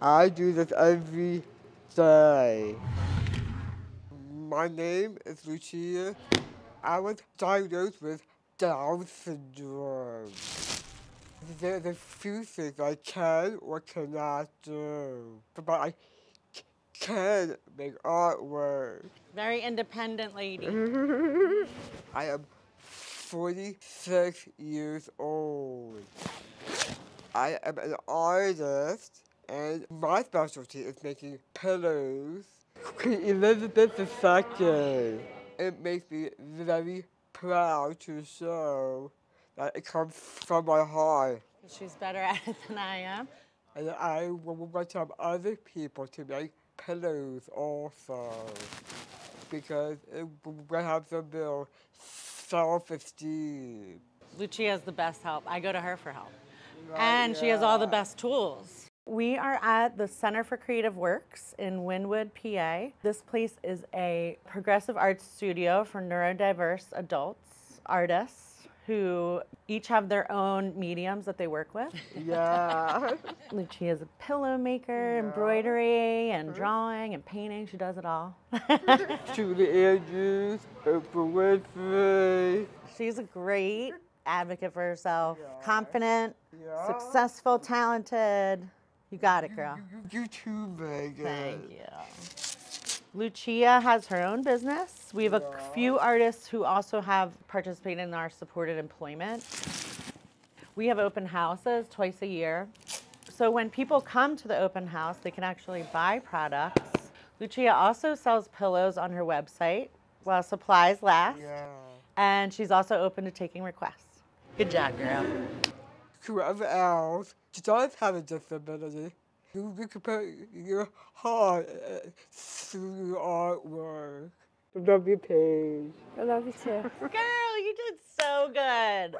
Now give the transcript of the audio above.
I do this every day. My name is Lucia. I was diagnosed with Down syndrome. There's a few things I can or cannot do, but I can make artwork. Very independent lady. I am 46 years old. I am an artist, and my specialty is making pillows. Queen Elizabeth II. It makes me very proud to show that it comes from my heart. She's better at it than I am. And I want to have other people to make pillows also. Because it will have them build self-esteem. Lucia has the best help. I go to her for help. Oh, and she has all the best tools. We are at the Center for Creative Works in Wynnewood, PA. This place is a progressive arts studio for neurodiverse adults, artists who each have their own mediums that they work with. Yeah. Lucia's a pillow maker, embroidery, and drawing and painting. She does it all. Julie Andrews, Oprah Winfrey. She's a great advocate for herself, confident, Yeah. successful, talented. You got it, girl. You, you too, Megan. Thank you. Lucia has her own business. We have a few artists who also have participated in our supported employment. We have open houses twice a year. So when people come to the open house, they can actually buy products. Lucia also sells pillows on her website while supplies last. Yeah. And she's also open to taking requests. Good job, girl. Whoever else does have a disability, you, you can put your heart uh, through your artwork. Love you, Paige. I love you too. Girl, you did so good.